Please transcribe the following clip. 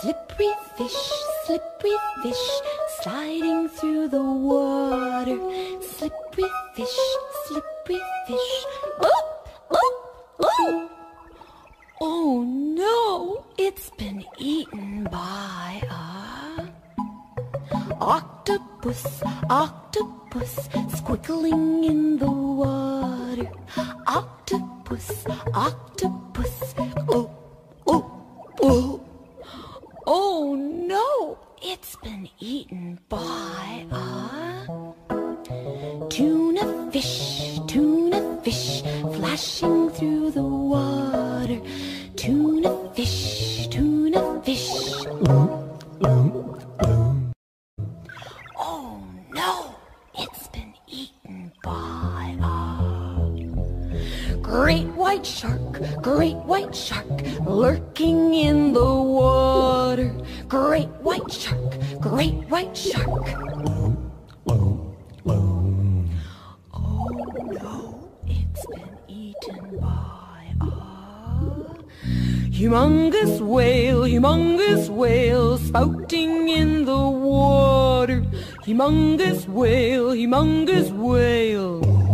Slippery fish, slippery fish, sliding through the water. Slippery fish, slippery fish. Oh, oh, oh! Oh no, it's been eaten by a octopus, octopus, squiggling in the water. Octopus, octopus, oh, oh, oh. Oh no, it's been eaten by a tuna fish, tuna fish, flashing through the water. Tuna fish, tuna fish. Great white shark, great white shark, lurking in the water. Great white shark, great white shark. Oh no, it's been eaten by a humongous whale, humongous whale, spouting in the water. Humongous whale, humongous whale.